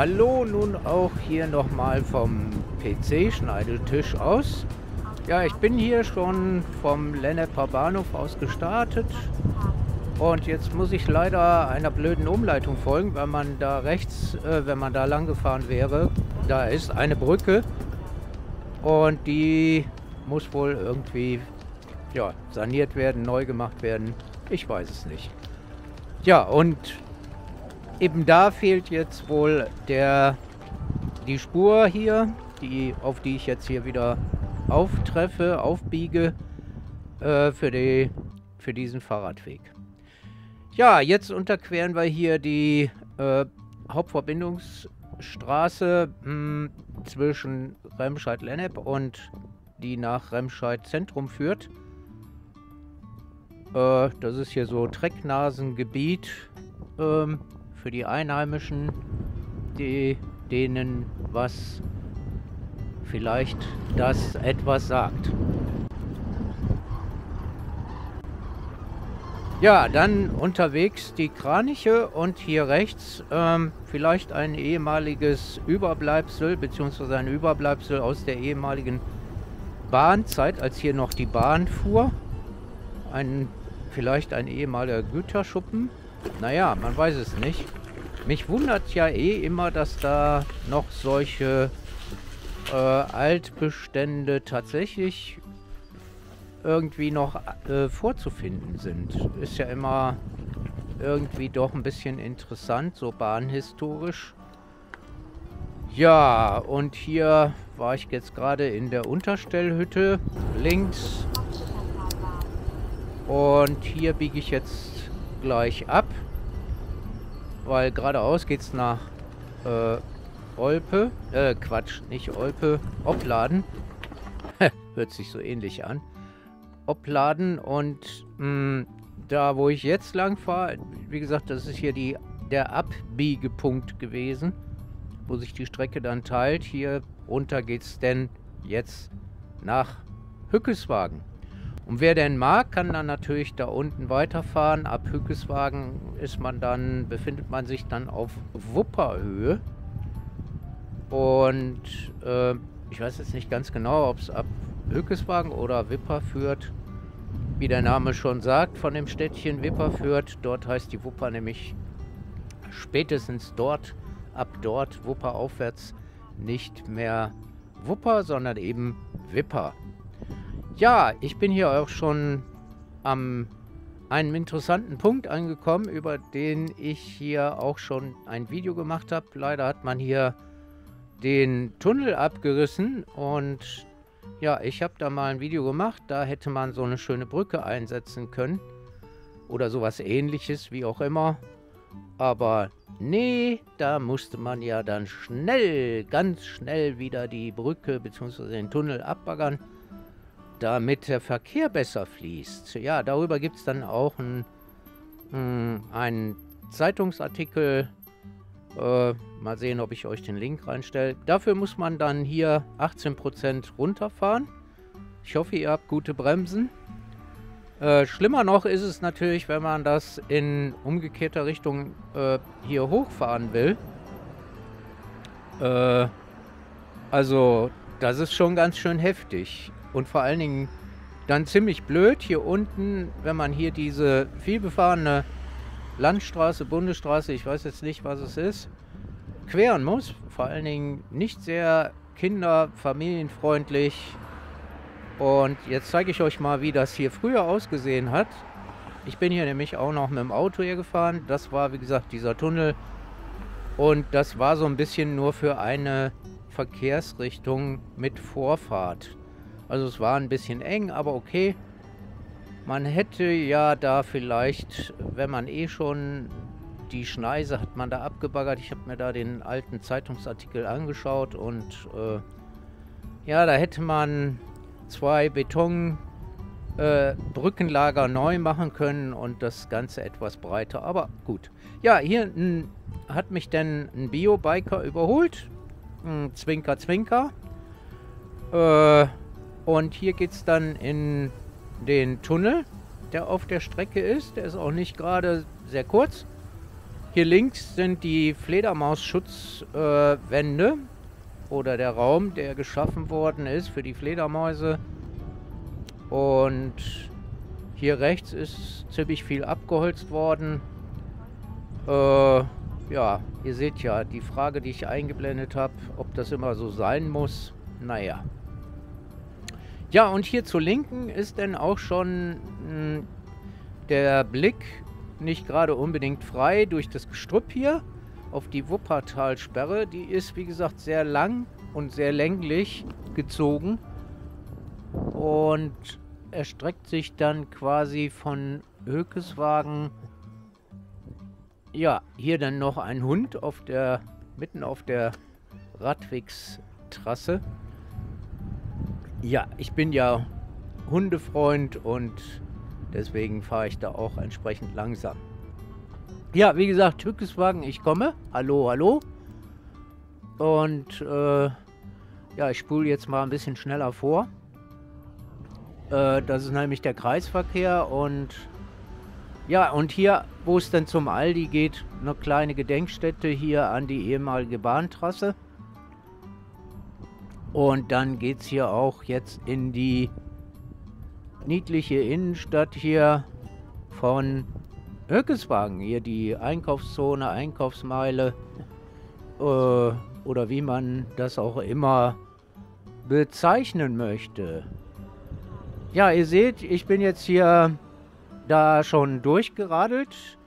hallo nun auch hier nochmal vom PC-Schneidetisch aus. Ja, ich bin hier schon vom Lenneper Bahnhof aus gestartet. Und jetzt muss ich leider einer blöden Umleitung folgen, weil man da rechts, äh, wenn man da lang gefahren wäre, da ist eine Brücke. Und die muss wohl irgendwie ja, saniert werden, neu gemacht werden. Ich weiß es nicht. Ja, und eben da fehlt jetzt wohl der die Spur hier, die, auf die ich jetzt hier wieder auftreffe, aufbiege äh, für, die, für diesen Fahrradweg. Ja, jetzt unterqueren wir hier die äh, Hauptverbindungsstraße mh, hm, zwischen Remscheid-Lennep und die nach Remscheid Zentrum führt. Äh, das ist hier so Trecknasengebiet ähm, für die Einheimischen, die denen was vielleicht das etwas sagt. Ja, dann unterwegs die Kraniche und hier rechts ähm, vielleicht ein ehemaliges Überbleibsel, beziehungsweise ein Überbleibsel aus der ehemaligen Bahnzeit, als hier noch die Bahn fuhr. Ein, vielleicht ein ehemaliger Güterschuppen. Naja, man weiß es nicht. Mich wundert ja eh immer, dass da noch solche äh, Altbestände tatsächlich irgendwie noch äh, vorzufinden sind. Ist ja immer irgendwie doch ein bisschen interessant, so bahnhistorisch. Ja, und hier war ich jetzt gerade in der Unterstellhütte links. Und hier biege ich jetzt gleich ab. Weil geradeaus geht es nach äh, Olpe. Äh, Quatsch, nicht Olpe. Opladen. Hört sich so ähnlich an. Opladen und mh, mm, da, wo ich jetzt lang fahre, wie gesagt, das ist hier die, der Abbiegepunkt gewesen, wo sich die Strecke dann teilt. Hier runter geht es denn jetzt nach Hückeswagen. Und wer denn mag, kann dann natürlich da unten weiterfahren. Ab Hückeswagen ist man dann, befindet man sich dann auf Wupperhöhe. Und äh, ich weiß jetzt nicht ganz genau, ob es ab Hückeswagen oder Wipper führt. Wie der Name schon sagt, von dem Städtchen Wipper führt. Dort heißt die Wupper nämlich spätestens dort, ab dort, Wupper aufwärts, nicht mehr Wupper, sondern eben Wipper. Ja, ich bin hier auch schon am einem interessanten Punkt angekommen, über den ich hier auch schon ein Video gemacht habe. Leider hat man hier den Tunnel abgerissen und ja, ich habe da mal ein Video gemacht, da hätte man so eine schöne Brücke einsetzen können. Oder sowas ähnliches, wie auch immer. Aber nee, da musste man ja dann schnell, ganz schnell wieder die Brücke bzw. den Tunnel abbaggern, damit der Verkehr besser fließt. Ja, darüber gibt es dann auch ein, hm, einen Zeitungsartikel äh, mal sehen, ob ich euch den Link reinstelle. Dafür muss man dann hier 18% runterfahren. Ich hoffe, ihr habt gute Bremsen. Äh, schlimmer noch ist es natürlich, wenn man das in umgekehrter Richtung äh, hier hochfahren will. Äh, also, das ist schon ganz schön heftig. Und vor allen Dingen dann ziemlich blöd hier unten, wenn man hier diese vielbefahrene Landstraße, Bundesstraße, ich weiß jetzt nicht, was es ist, queren muss. Vor allen Dingen nicht sehr kinder-, familienfreundlich. Und jetzt zeige ich euch mal, wie das hier früher ausgesehen hat. Ich bin hier nämlich auch noch mit dem Auto hier gefahren. Das war, wie gesagt, dieser Tunnel. Und das war so ein bisschen nur für eine Verkehrsrichtung mit Vorfahrt. Also es war ein bisschen eng, aber okay. Man hätte ja da vielleicht, wenn man eh schon die Schneise hat man da abgebaggert. Ich habe mir da den alten Zeitungsartikel angeschaut und äh, ja, da hätte man zwei Betonbrückenlager äh, neu machen können und das Ganze etwas breiter. Aber gut. Ja, hier n, hat mich denn ein Bio-Biker überholt. Ein Zwinker, Zwinker. Äh, und hier geht es dann in den Tunnel, der auf der Strecke ist. Der ist auch nicht gerade sehr kurz. Hier links sind die Fledermausschutzwände äh, oder der Raum, der geschaffen worden ist für die Fledermäuse. Und hier rechts ist ziemlich viel abgeholzt worden. Äh, ja, ihr seht ja, die Frage, die ich eingeblendet habe, ob das immer so sein muss, naja. Ja, und hier zur Linken ist dann auch schon mh, hm, der Blick nicht gerade unbedingt frei durch das Gestrüpp hier auf die Wuppertalsperre. Die ist, wie gesagt, sehr lang und sehr länglich gezogen und erstreckt sich dann quasi von Hökeswagen ja, hier dann noch ein Hund auf der, mitten auf der Radwegstrasse. Ja, ich bin ja Hundefreund und deswegen fahre ich da auch entsprechend langsam. Ja, wie gesagt, Hückeswagen, ich komme. Hallo, hallo. Und äh, ja, ich spule jetzt mal ein bisschen schneller vor. Äh, das ist nämlich der Kreisverkehr und ja, und hier, wo es dann zum Aldi geht, eine kleine Gedenkstätte hier an die ehemalige Bahntrasse. Und dann geht es hier auch jetzt in die niedliche Innenstadt hier von Höckeswagen. Hier die Einkaufszone, Einkaufsmeile äh, oder wie man das auch immer bezeichnen möchte. Ja, ihr seht, ich bin jetzt hier da schon durchgeradelt.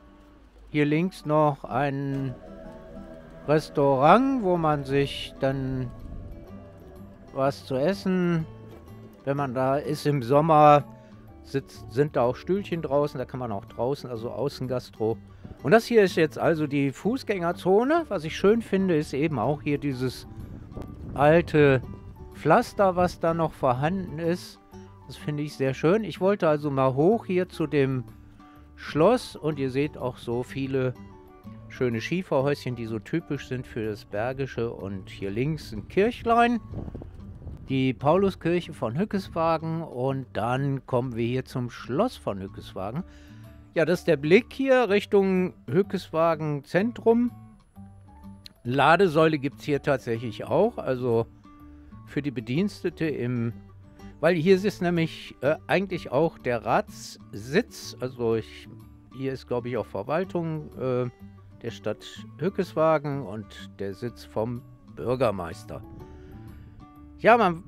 Hier links noch ein Restaurant, wo man sich dann was zu essen, wenn man da ist im Sommer, sitzt, sind da auch Stühlchen draußen, da kann man auch draußen, also Außengastro. Und das hier ist jetzt also die Fußgängerzone. Was ich schön finde, ist eben auch hier dieses alte Pflaster, was da noch vorhanden ist. Das finde ich sehr schön. Ich wollte also mal hoch hier zu dem Schloss und ihr seht auch so viele schöne Schieferhäuschen, die so typisch sind für das Bergische. Und hier links ein Kirchlein, die Pauluskirche von Hückeswagen und dann kommen wir hier zum Schloss von Hückeswagen. Ja, das ist der Blick hier Richtung Hückeswagen Zentrum. Ladesäule gibt es hier tatsächlich auch, also für die Bedienstete im weil hier ist nämlich äh, eigentlich auch der Ratssitz. Also ich, hier ist, glaube ich, auch Verwaltung äh, der Stadt Hückeswagen und der Sitz vom Bürgermeister. Ja, man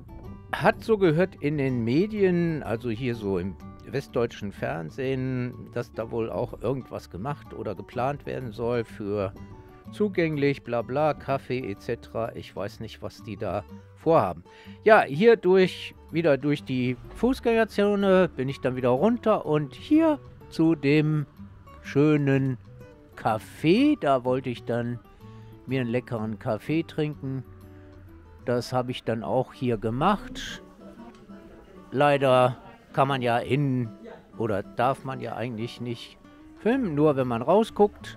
hat so gehört in den Medien, also hier so im westdeutschen Fernsehen, dass da wohl auch irgendwas gemacht oder geplant werden soll für zugänglich, bla bla, Kaffee etc. Ich weiß nicht, was die da vorhaben. Ja, hier durch, wieder durch die Fußgängerzone bin ich dann wieder runter und hier zu dem schönen Kaffee. Da wollte ich dann mir einen leckeren Kaffee trinken. Das habe ich dann auch hier gemacht. Leider kann man ja in oder darf man ja eigentlich nicht filmen, nur wenn man rausguckt.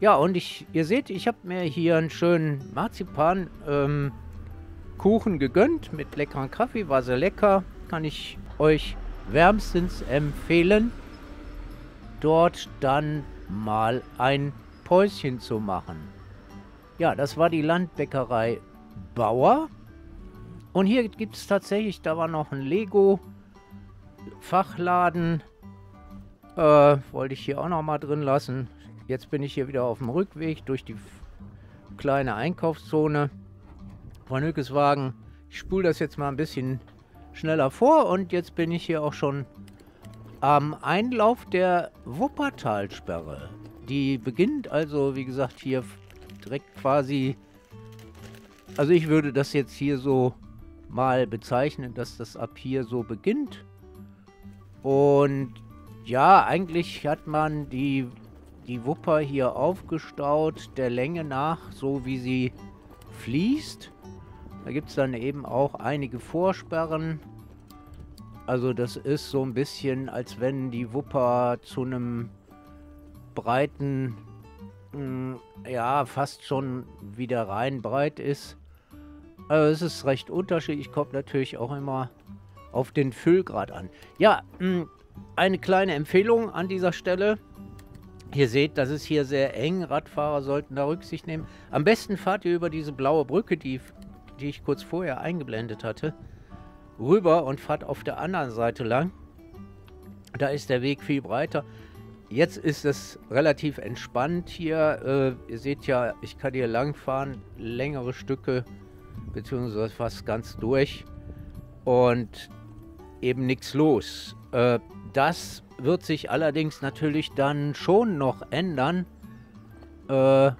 Ja, und ich, ihr seht, ich habe mir hier einen schönen Marzipan ähm, Kuchen gegönnt mit leckeren Kaffee. War sehr lecker. Kann ich euch wärmstens empfehlen, dort dann mal ein Päuschen zu machen. Ja, das war die Landbäckerei Bauer. Und hier gibt es tatsächlich, da war noch ein Lego-Fachladen. Äh, wollte ich hier auch noch mal drin lassen. Jetzt bin ich hier wieder auf dem Rückweg durch die kleine Einkaufszone von Hückeswagen. Ich spule das jetzt mal ein bisschen schneller vor und jetzt bin ich hier auch schon am Einlauf der Wuppertalsperre. Die beginnt also, wie gesagt, hier direkt quasi... Also ich würde das jetzt hier so mal bezeichnen, dass das ab hier so beginnt. Und ja, eigentlich hat man die, die Wupper hier aufgestaut, der Länge nach, so wie sie fließt. Da gibt es dann eben auch einige Vorsperren. Also das ist so ein bisschen, als wenn die Wupper zu einem breiten, mh, hm, ja, fast schon wieder rein breit ist. Also es ist recht unterschiedlich, kommt natürlich auch immer auf den Füllgrad an. Ja, hm, eine kleine Empfehlung an dieser Stelle. Ihr seht, das ist hier sehr eng. Radfahrer sollten da Rücksicht nehmen. Am besten fahrt ihr über diese blaue Brücke, die, die ich kurz vorher eingeblendet hatte, rüber und fahrt auf der anderen Seite lang. Da ist der Weg viel breiter. Jetzt ist es relativ entspannt hier. Äh, ihr seht ja, ich kann hier lang fahren, längere Stücke, beziehungsweise fast ganz durch. Und eben nichts los. Äh, das wird sich allerdings natürlich dann schon noch ändern. Äh,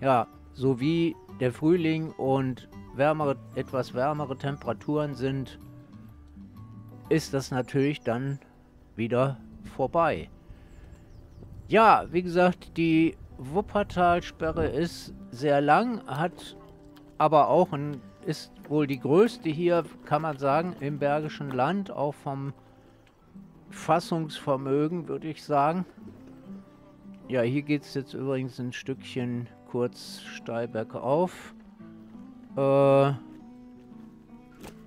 ja, so wie der Frühling und wärmere, etwas wärmere Temperaturen sind, ist das natürlich dann wieder vorbei. Ja, wie gesagt, die Wuppertalsperre ist sehr lang, hat aber auch ein, ist wohl die größte hier, kann man sagen, im Bergischen Land, auch vom Fassungsvermögen, würde ich sagen. Ja, hier geht es jetzt übrigens ein Stückchen kurz steil bergauf. Äh,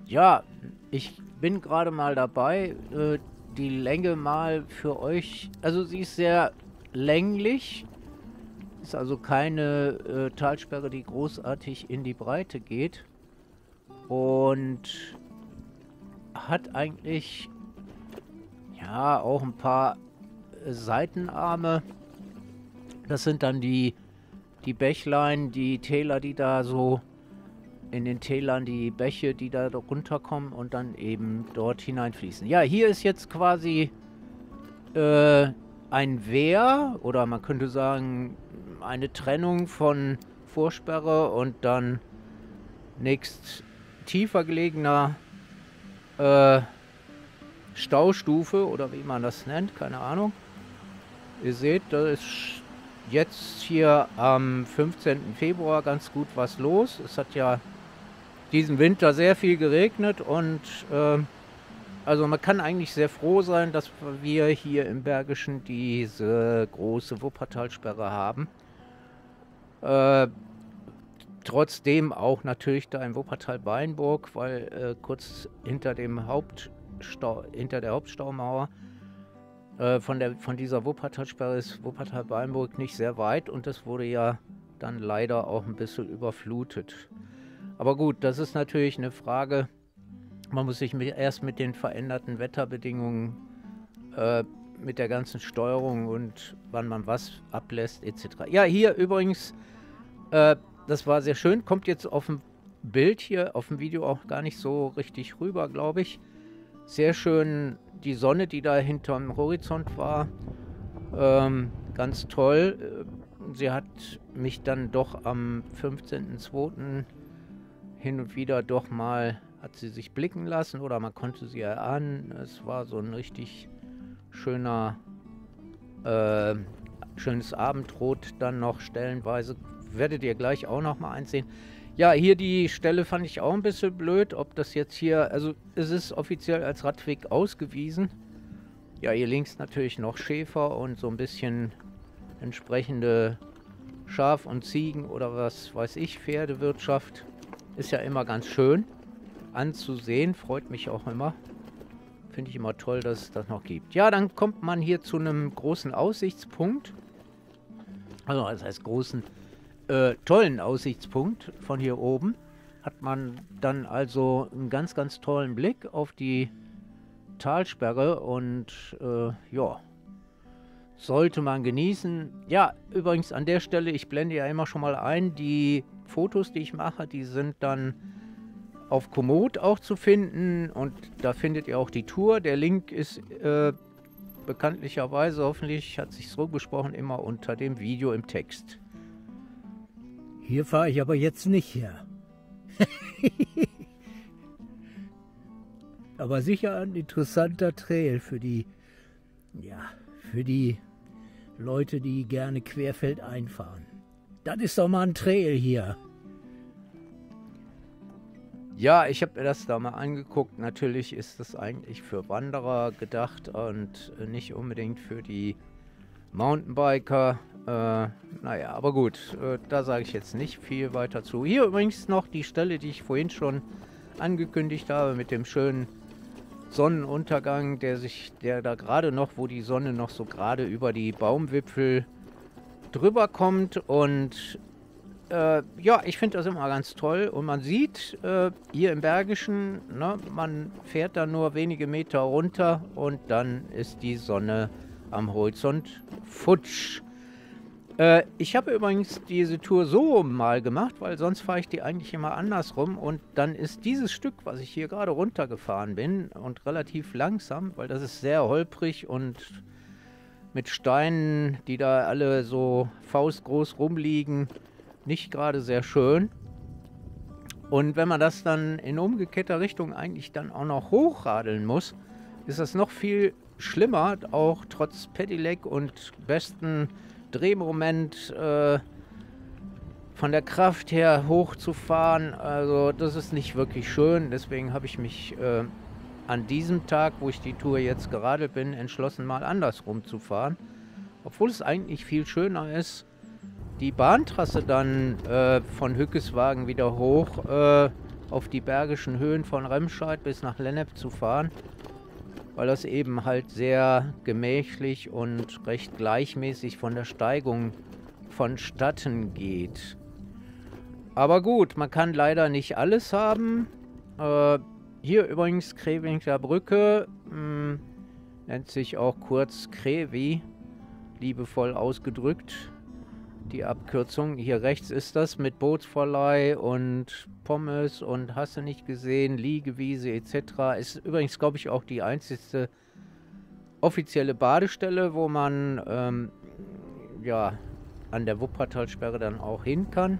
ja, ich bin gerade mal dabei, äh, die Länge mal für euch... Also sie ist sehr länglich. Ist also keine äh, Talsperre, die großartig in die Breite geht. Und hat eigentlich ja, auch ein paar äh, Seitenarme. Das sind dann die, die Bächlein, die Täler, die da so in den Tälern, die Bäche, die da runterkommen und dann eben dort hineinfließen. Ja, hier ist jetzt quasi äh, ein Wehr oder man könnte sagen eine Trennung von Vorsperre und dann nächst tiefer gelegener äh, Staustufe oder wie man das nennt, keine Ahnung. Ihr seht, da ist jetzt hier am 15. Februar ganz gut was los. Es hat ja diesen Winter sehr viel geregnet und äh, also man kann eigentlich sehr froh sein, dass wir hier im Bergischen diese große Wuppertalsperre haben. Äh, trotzdem auch natürlich da in Wuppertal-Beinburg, weil äh, kurz hinter dem Haupt Stau, hinter der Hauptstaumauer. Äh, von, der, von dieser Wuppertalsperre ist Wuppertal-Beinburg nicht sehr weit und das wurde ja dann leider auch ein bisschen überflutet. Aber gut, das ist natürlich eine Frage. Man muss sich erst mit den veränderten Wetterbedingungen, äh, mit der ganzen Steuerung und wann man was ablässt, etc. Ja, hier übrigens, äh, das war sehr schön, kommt jetzt auf dem Bild hier, auf dem Video auch gar nicht so richtig rüber, glaube ich. Sehr schön die Sonne, die da hinterm Horizont war. Ähm, ganz toll. Sie hat mich dann doch am 15.02. hin und wieder doch mal, hat sie sich blicken lassen oder man konnte sie erahnen. Es war so ein richtig schöner, äh, schönes Abendrot dann noch stellenweise. Werdet ihr gleich auch noch mal einsehen. Ja, hier die Stelle fand ich auch ein bisschen blöd, ob das jetzt hier, also es ist offiziell als Radweg ausgewiesen. Ja, hier links natürlich noch Schäfer und so ein bisschen entsprechende Schaf- und Ziegen oder was weiß ich, Pferdewirtschaft. Ist ja immer ganz schön anzusehen, freut mich auch immer. Finde ich immer toll, dass es das noch gibt. Ja, dann kommt man hier zu einem großen Aussichtspunkt. Also das heißt großen äh, tollen Aussichtspunkt von hier oben hat man dann also einen ganz, ganz tollen Blick auf die Talsperre und äh, ja, sollte man genießen. Ja, übrigens an der Stelle, ich blende ja immer schon mal ein, die Fotos, die ich mache, die sind dann auf Komoot auch zu finden und da findet ihr auch die Tour. Der Link ist äh, bekanntlicherweise, hoffentlich hat sich so gesprochen, immer unter dem Video im Text. Hier fahre ich aber jetzt nicht her. aber sicher ein interessanter Trail für die, ja, für die Leute, die gerne querfeld einfahren. Das ist doch mal ein Trail hier. Ja, ich habe mir das da mal angeguckt. Natürlich ist das eigentlich für Wanderer gedacht und nicht unbedingt für die Mountainbiker. Äh, naja, aber gut, äh, da sage ich jetzt nicht viel weiter zu. Hier übrigens noch die Stelle, die ich vorhin schon angekündigt habe, mit dem schönen Sonnenuntergang, der sich, der da gerade noch, wo die Sonne noch so gerade über die Baumwipfel drüber kommt und äh, ja, ich finde das immer ganz toll und man sieht äh, hier im Bergischen, ne, man fährt da nur wenige Meter runter und dann ist die Sonne am Horizont futsch. Äh, ich habe übrigens diese Tour so mal gemacht, weil sonst fahre ich die eigentlich immer andersrum. Und dann ist dieses Stück, was ich hier gerade runtergefahren bin und relativ langsam, weil das ist sehr holprig und mit Steinen, die da alle so faustgroß rumliegen, nicht gerade sehr schön. Und wenn man das dann in umgekehrter Richtung eigentlich dann auch noch hochradeln muss, ist das noch viel schlimmer, auch trotz Pedelec und besten Drehmoment äh, von der Kraft her hochzufahren. Also das ist nicht wirklich schön. Deswegen habe ich mich äh, an diesem Tag, wo ich die Tour jetzt geradelt bin, entschlossen, mal andersrum zu fahren. Obwohl es eigentlich viel schöner ist, die Bahntrasse dann äh, von Hückeswagen wieder hoch äh, auf die bergischen Höhen von Remscheid bis nach Lennep zu fahren weil das eben halt sehr gemächlich und recht gleichmäßig von der Steigung vonstatten geht. Aber gut, man kann leider nicht alles haben. Äh, hier übrigens Krevinger Brücke, mh, hm, nennt sich auch kurz Krevi, liebevoll ausgedrückt die Abkürzung. Hier rechts ist das mit Bootsverleih und Pommes und hast du nicht gesehen, Liegewiese etc. Ist übrigens, glaube ich, auch die einzige offizielle Badestelle, wo man ähm, ja an der Wuppertalsperre dann auch hin kann.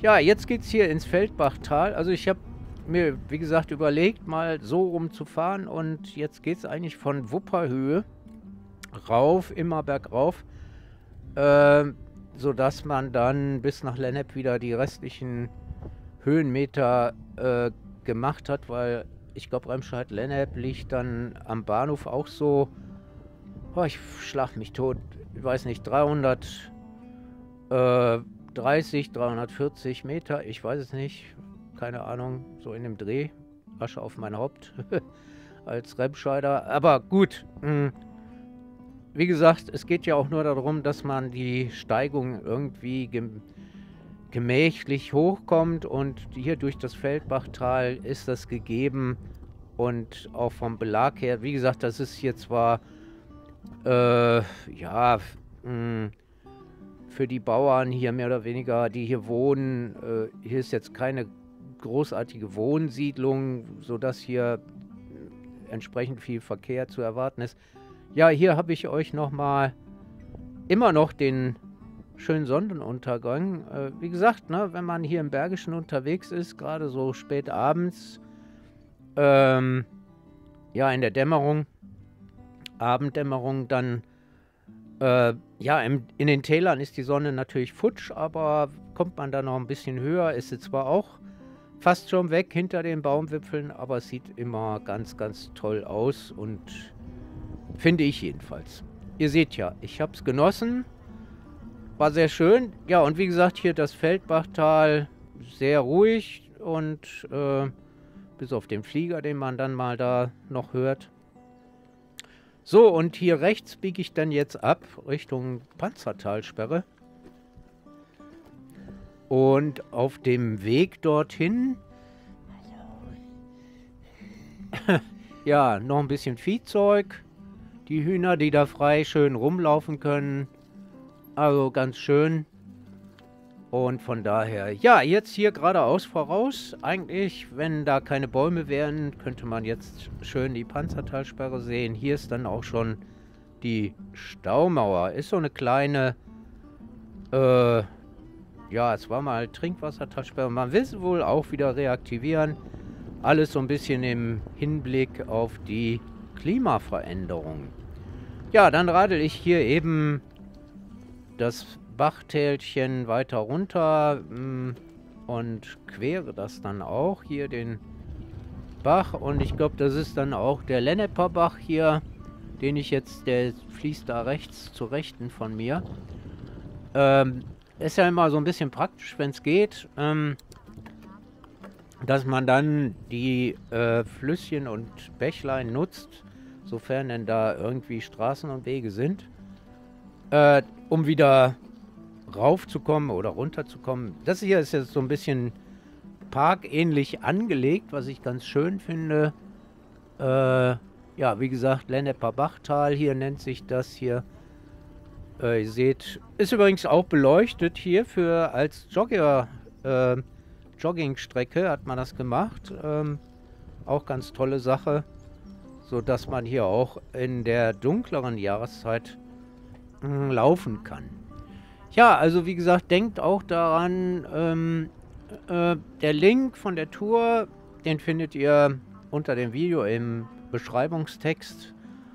Ja, jetzt geht es hier ins Feldbachtal. Also ich habe mir, wie gesagt, überlegt, mal so rumzufahren und jetzt geht es eigentlich von Wupperhöhe rauf, immer bergauf äh, sodass man dann bis nach Lennep wieder die restlichen Höhenmeter äh, gemacht hat, weil ich glaube, Remscheid-Lennep liegt dann am Bahnhof auch so, oh, ich schlag mich tot, ich weiß nicht, 330, äh, 340 Meter, ich weiß es nicht, keine Ahnung, so in dem Dreh, Asche auf mein Haupt als Remscheider, aber gut, mh, hm, wie gesagt, es geht ja auch nur darum, dass man die Steigung irgendwie gemächlich hochkommt und hier durch das Feldbachtal ist das gegeben und auch vom Belag her, wie gesagt, das ist hier zwar äh, ja mh, hm, für die Bauern hier mehr oder weniger, die hier wohnen, äh, hier ist jetzt keine großartige Wohnsiedlung, sodass hier entsprechend viel Verkehr zu erwarten ist. Ja, hier habe ich euch nochmal immer noch den schönen Sonnenuntergang. Äh, wie gesagt, ne, wenn man hier im Bergischen unterwegs ist, gerade so spät abends, ähm, ja, in der Dämmerung, Abenddämmerung, dann, äh, ja, im, in den Tälern ist die Sonne natürlich futsch, aber kommt man da noch ein bisschen höher, ist sie zwar auch fast schon weg hinter den Baumwipfeln, aber es sieht immer ganz, ganz toll aus und Finde ich jedenfalls. Ihr seht ja, ich habe es genossen. War sehr schön. Ja, und wie gesagt, hier das Feldbachtal sehr ruhig und äh, bis auf den Flieger, den man dann mal da noch hört. So, und hier rechts biege ich dann jetzt ab Richtung Panzertalsperre. Und auf dem Weg dorthin, ja, noch ein bisschen Viehzeug die Hühner, die da frei schön rumlaufen können. Also ganz schön. Und von daher, ja, jetzt hier geradeaus voraus. Eigentlich, wenn da keine Bäume wären, könnte man jetzt schön die Panzertalsperre sehen. Hier ist dann auch schon die Staumauer. Ist so eine kleine, äh, ja, es war mal Trinkwassertalsperre. Man will sie wohl auch wieder reaktivieren. Alles so ein bisschen im Hinblick auf die Klimaveränderung. Ja, dann radel ich hier eben das Bachtälchen weiter runter mm, und quere das dann auch hier den Bach und ich glaube, das ist dann auch der Lenneper Bach hier, den ich jetzt, der fließt da rechts zur Rechten von mir. Ähm, ist ja immer so ein bisschen praktisch, wenn es geht. Ähm, dass man dann die äh, Flüsschen und Bächlein nutzt, sofern denn da irgendwie Straßen und Wege sind, äh, um wieder raufzukommen oder runterzukommen. Das hier ist jetzt so ein bisschen parkähnlich angelegt, was ich ganz schön finde. Äh, ja, wie gesagt, Lenneper Bachtal hier nennt sich das hier. Äh, ihr seht, ist übrigens auch beleuchtet hier für als Jogger, äh, Joggingstrecke hat man das gemacht. Ähm, auch ganz tolle Sache, so dass man hier auch in der dunkleren Jahreszeit hm, laufen kann. Ja, also wie gesagt, denkt auch daran, ähm, äh, der Link von der Tour, den findet ihr unter dem Video im Beschreibungstext.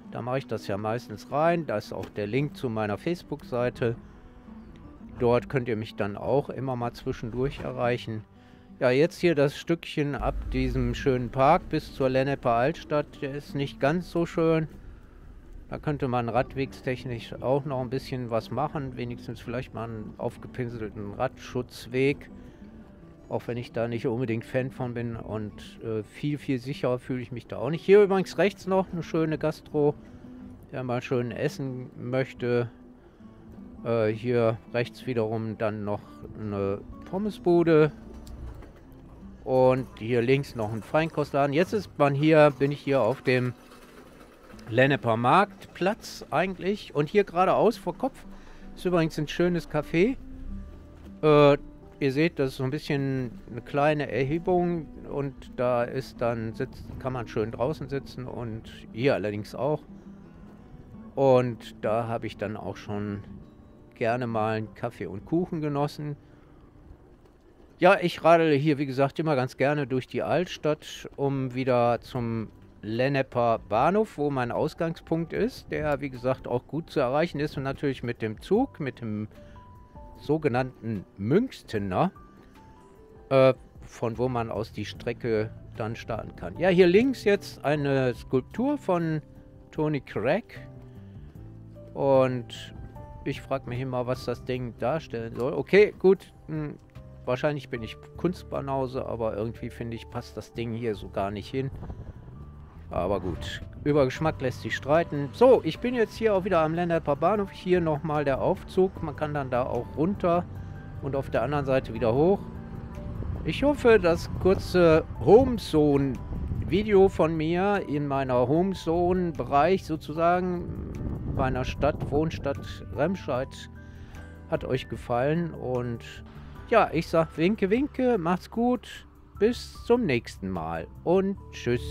Da mache ich das ja meistens rein. Da ist auch der Link zu meiner Facebook-Seite. Dort könnt ihr mich dann auch immer mal zwischendurch erreichen. Ja, jetzt hier das Stückchen ab diesem schönen Park bis zur Lenneper Altstadt. Der ist nicht ganz so schön. Da könnte man radwegstechnisch auch noch ein bisschen was machen. Wenigstens vielleicht mal einen aufgepinselten Radschutzweg. Auch wenn ich da nicht unbedingt Fan von bin. Und äh, viel, viel sicherer fühle ich mich da auch nicht. Hier übrigens rechts noch eine schöne Gastro. Wer mal schön essen möchte. Äh, hier rechts wiederum dann noch eine Pommesbude. Und hier links noch ein Feinkostladen. Jetzt ist man hier, bin ich hier auf dem Lenneper Marktplatz eigentlich. Und hier geradeaus vor Kopf ist übrigens ein schönes Café. Äh, ihr seht, das ist so ein bisschen eine kleine Erhebung und da ist dann sitzt, kann man schön draußen sitzen und hier allerdings auch. Und da habe ich dann auch schon gerne mal einen Kaffee und Kuchen genossen. Ja, ich radele hier, wie gesagt, immer ganz gerne durch die Altstadt, um wieder zum Lenneper Bahnhof, wo mein Ausgangspunkt ist, der wie gesagt auch gut zu erreichen ist und natürlich mit dem Zug, mit dem sogenannten Münchstener, äh, von wo man aus die Strecke dann starten kann. Ja, hier links jetzt eine Skulptur von Tony Craig und ich frage mich immer, was das Ding darstellen soll. Okay, gut, hm, wahrscheinlich bin ich Kunstbanause, aber irgendwie finde ich, passt das Ding hier so gar nicht hin. Aber gut, über Geschmack lässt sich streiten. So, ich bin jetzt hier auch wieder am Lennerper Bahnhof. Hier nochmal der Aufzug. Man kann dann da auch runter und auf der anderen Seite wieder hoch. Ich hoffe, das kurze Homezone Video von mir in meiner Homezone Bereich sozusagen, meiner Stadt, Wohnstadt Remscheid, hat euch gefallen. Und ja, ich sag winke, winke, macht's gut. Bis zum nächsten Mal und tschüss.